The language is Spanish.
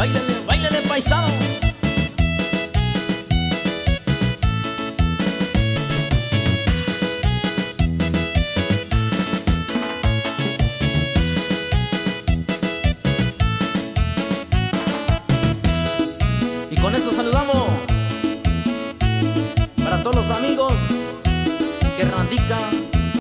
Bailale, bailale paisano. Y con eso saludamos para todos los amigos que radican